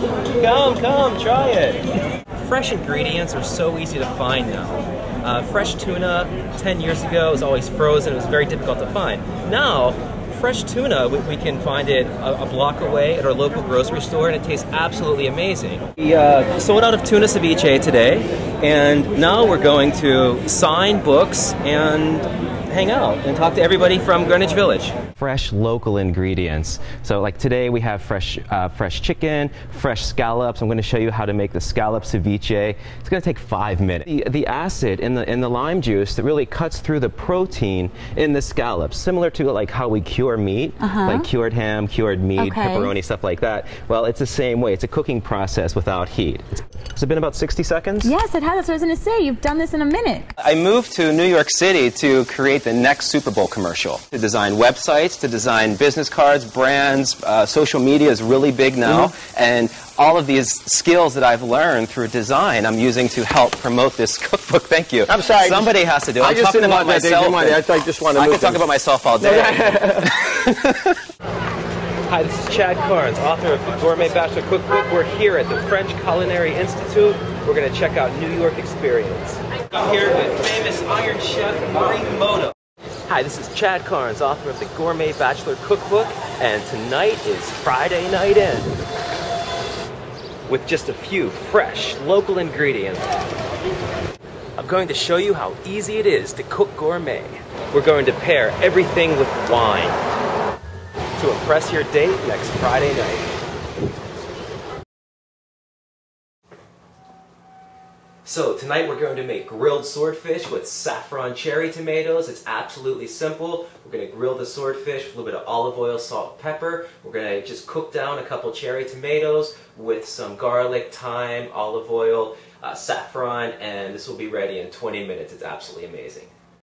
Come, come, try it. Fresh ingredients are so easy to find now. Uh, fresh tuna 10 years ago was always frozen, it was very difficult to find. Now, fresh tuna, we, we can find it a, a, block away at our local grocery store, and it tastes absolutely amazing. We uh, sold out of tuna ceviche today, and now we're going to sign books and hang out and talk to everybody from Greenwich Village. Fresh local ingredients. So like today we have fresh, uh, fresh chicken, fresh scallops. I'm going to show you how to make the scallop ceviche. It's going to take five minutes. The, the acid in the, in the lime juice that really cuts through the protein in the scallops, similar to like how we cure meat, uh -huh. like cured ham, cured meat, okay. pepperoni, stuff like that. Well, it's the same way. It's a cooking process without heat. Has it been about 60 seconds? Yes, it has. That's what I was going to say. You've done this in a minute. I moved to New York City to create create the next Super Bowl commercial. To design websites, to design business cards, brands, uh, social media is really big now, mm-hmm. and all of these skills that I've learned through design, I'm using to help promote this cookbook. Thank you. I'm sorry. Somebody has to do it. I I'm just didn't about myself. I, I just want to. I can talk about myself all day. Hi, this is Chad Carns, author of the Gourmet Bachelor Cookbook. We're here at the French Culinary Institute. We're going to check out New York Experience. I'm here with famous Iron Chef Morimoto. Hi, this is Chad Carns, author of the Gourmet Bachelor Cookbook, and tonight is Friday Night In. With just a few fresh, local ingredients. I'm going to show you how easy it is to cook gourmet. We're going to pair everything with wine to impress your date next Friday night. So tonight we're going to make grilled swordfish with saffron cherry tomatoes. It's absolutely simple. We're going to grill the swordfish with a little bit of olive oil, salt, pepper. We're going to just cook down a couple cherry tomatoes with some garlic, thyme, olive oil, uh, saffron, and this will be ready in 20 minutes. It's absolutely amazing.